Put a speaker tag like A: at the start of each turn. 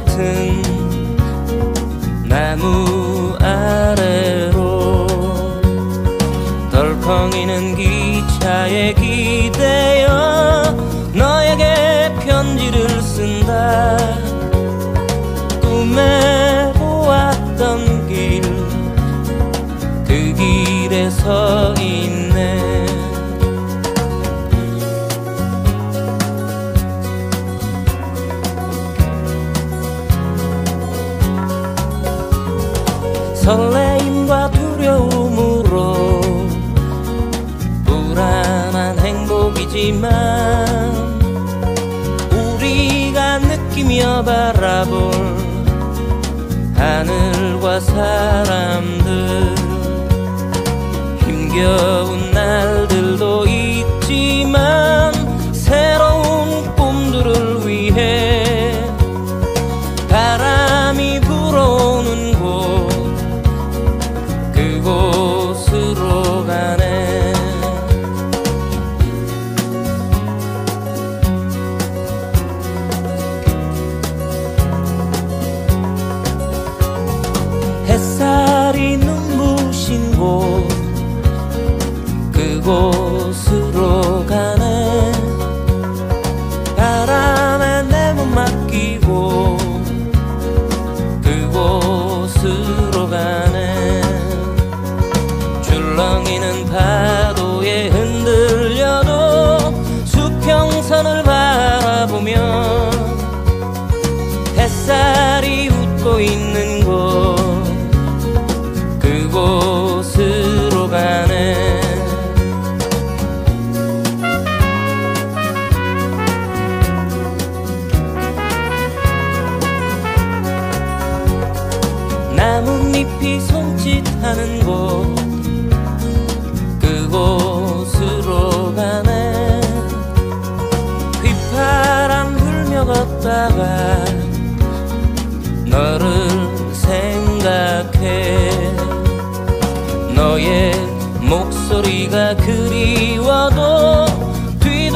A: 같은 나무 아래로 덜컹이는 기차에 기대어 너에게 편지를 쓴다. 꿈에 설레임과 두려움으로 불안한 행복이지만 우리가 느끼며 바라볼 하늘과 사람들 힘겨운 곳 그곳으로 가네. 바람에 내 몸 맡기고 그곳으로 가네. 줄렁이는 파도에 흔들려도 수평선을 바라보며 햇살이 웃고 있는 곳. 그곳 나뭇잎이 손짓하는 곳. 그곳으로 가네. 휘파람 불며 걷다가 너를 생각해. 너의 목소리가 그리워도 없지